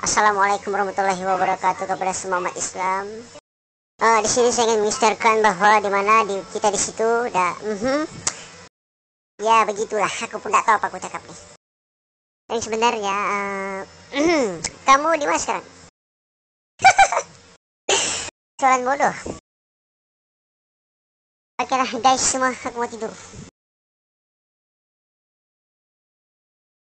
Assalamualaikum warahmatullahi wabarakatuh kepada semua umat Islam. Uh, di sini saya ingin mengistarkan bahwa di mana di, kita di situ dah, Mm -hmm. ya begitulah. Aku pun tak tahu apa aku cakap nih. Yang sebenarnya uh, kamu di mana sekarang? Soalan bodoh. Oke lah guys semua, aku mau tidur.